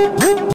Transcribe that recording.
Woo!